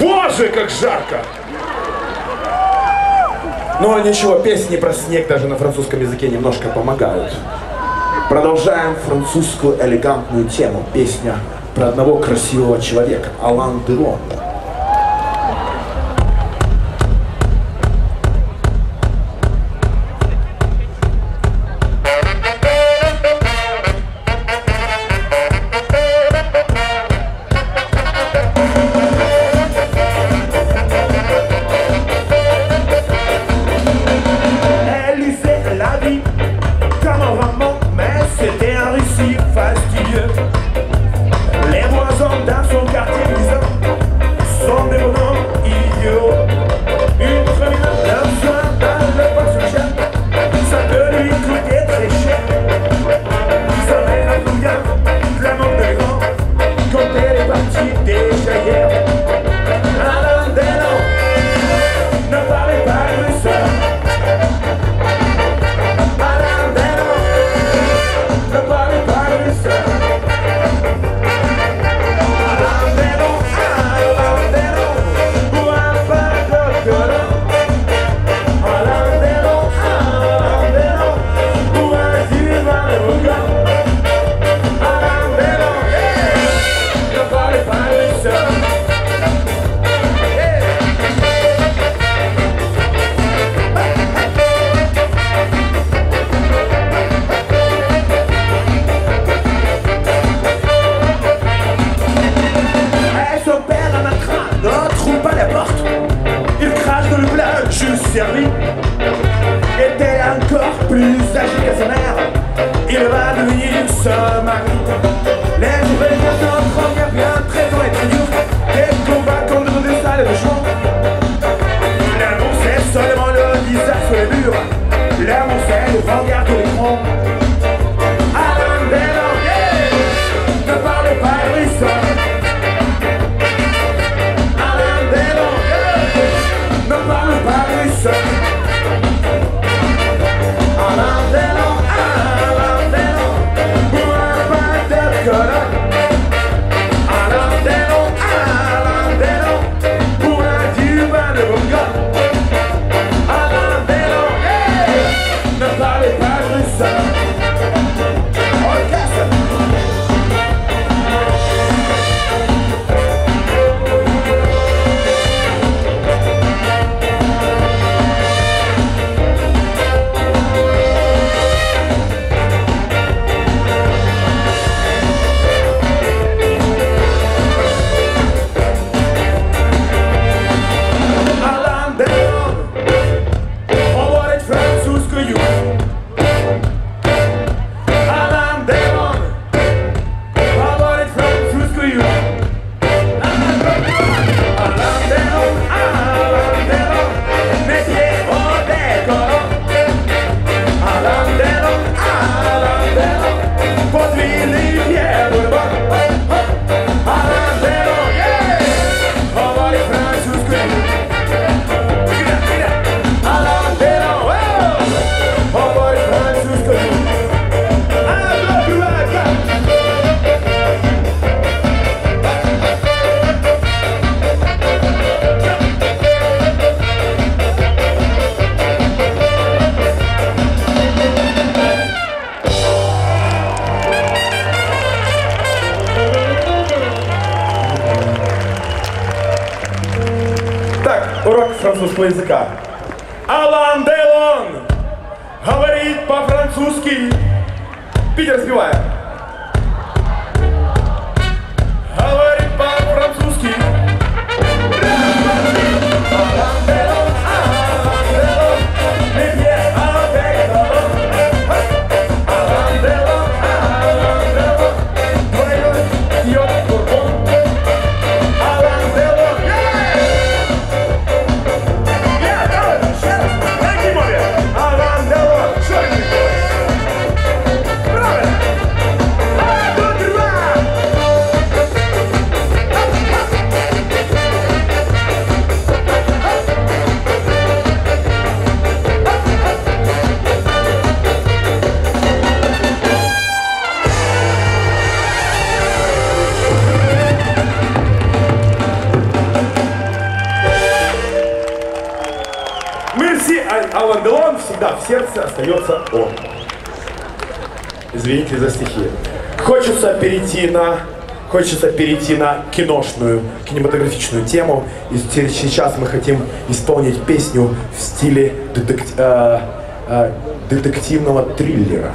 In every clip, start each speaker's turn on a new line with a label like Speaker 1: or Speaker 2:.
Speaker 1: Боже, как жарко! Но ничего, песни про снег даже на французском языке немножко помогают. Продолжаем французскую элегантную тему. Песня про одного красивого человека, Алан Делон. французского языка. Алан Делон говорит по-французски. Питер спевает. Извините за стихи. Хочется перейти на хочется перейти на киношную, кинематографичную тему. И сейчас мы хотим исполнить песню в стиле детек... э, э, детективного триллера.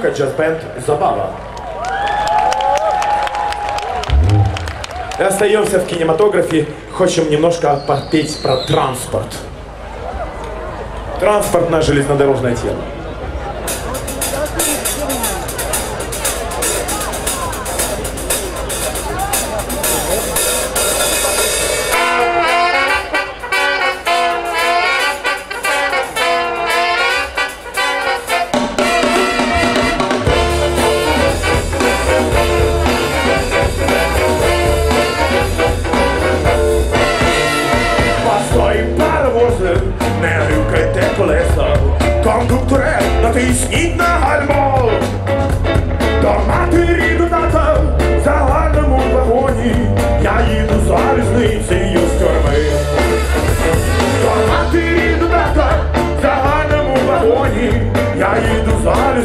Speaker 1: Siódemka Jazz Band Zabawa. Остаемся в кинематографе, хочем немножко попеть про транспорт. Транспортная железнодорожная тема.